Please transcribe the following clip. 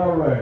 all right.